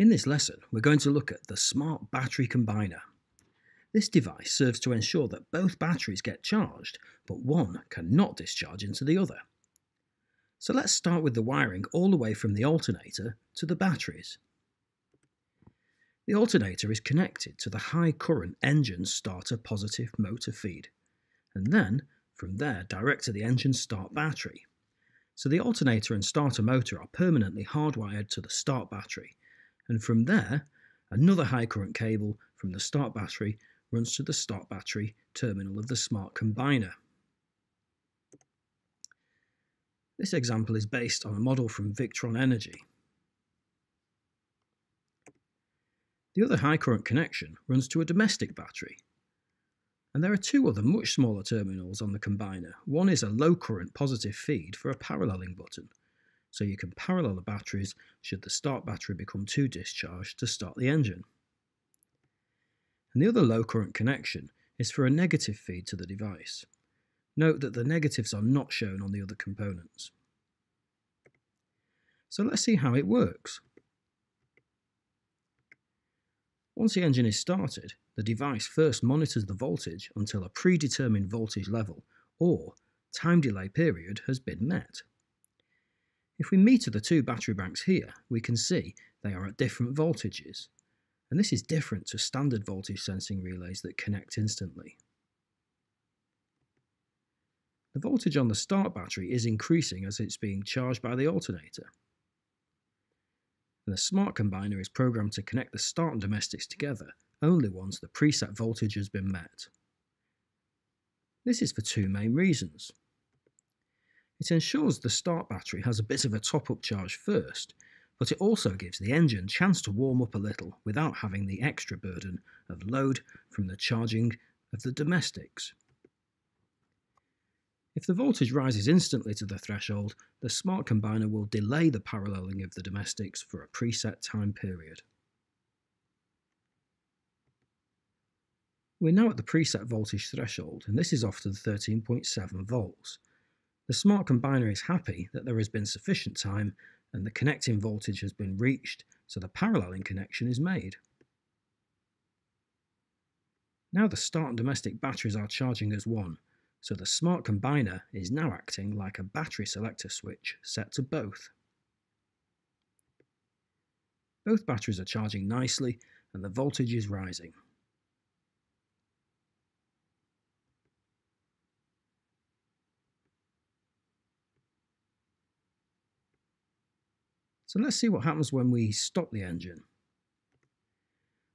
In this lesson, we're going to look at the Smart Battery Combiner. This device serves to ensure that both batteries get charged, but one cannot discharge into the other. So let's start with the wiring all the way from the alternator to the batteries. The alternator is connected to the high current engine starter positive motor feed, and then from there direct to the engine start battery. So the alternator and starter motor are permanently hardwired to the start battery and from there, another high current cable from the start battery runs to the start battery terminal of the smart combiner. This example is based on a model from Victron Energy. The other high current connection runs to a domestic battery. And there are two other much smaller terminals on the combiner. One is a low current positive feed for a paralleling button, so you can parallel the batteries should the start battery become too discharged to start the engine. And the other low current connection is for a negative feed to the device. Note that the negatives are not shown on the other components. So let's see how it works. Once the engine is started, the device first monitors the voltage until a predetermined voltage level or time delay period has been met. If we meter the two battery banks here, we can see they are at different voltages, and this is different to standard voltage sensing relays that connect instantly. The voltage on the start battery is increasing as it's being charged by the alternator. And the smart combiner is programmed to connect the start and domestics together only once the preset voltage has been met. This is for two main reasons. It ensures the start battery has a bit of a top-up charge first, but it also gives the engine chance to warm up a little without having the extra burden of load from the charging of the domestics. If the voltage rises instantly to the threshold, the smart combiner will delay the paralleling of the domestics for a preset time period. We're now at the preset voltage threshold, and this is often 13.7 volts. The smart combiner is happy that there has been sufficient time and the connecting voltage has been reached, so the paralleling connection is made. Now the start and domestic batteries are charging as one, so the smart combiner is now acting like a battery selector switch set to both. Both batteries are charging nicely and the voltage is rising. So let's see what happens when we stop the engine.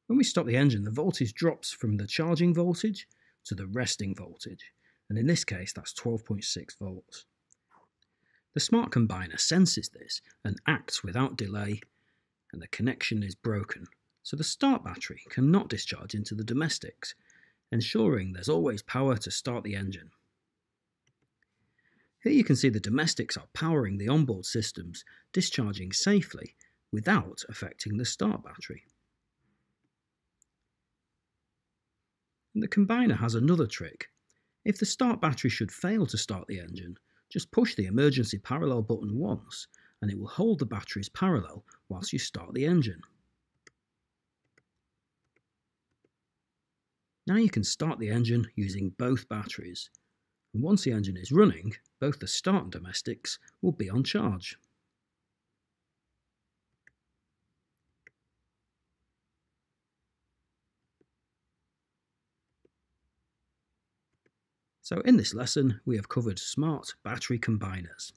When we stop the engine, the voltage drops from the charging voltage to the resting voltage, and in this case that's 12.6 volts. The smart combiner senses this and acts without delay, and the connection is broken, so the start battery cannot discharge into the domestics, ensuring there's always power to start the engine. Here you can see the domestics are powering the onboard systems, discharging safely without affecting the start battery. And the combiner has another trick. If the start battery should fail to start the engine, just push the emergency parallel button once and it will hold the batteries parallel whilst you start the engine. Now you can start the engine using both batteries and once the engine is running, both the start and domestics will be on charge. So in this lesson, we have covered smart battery combiners.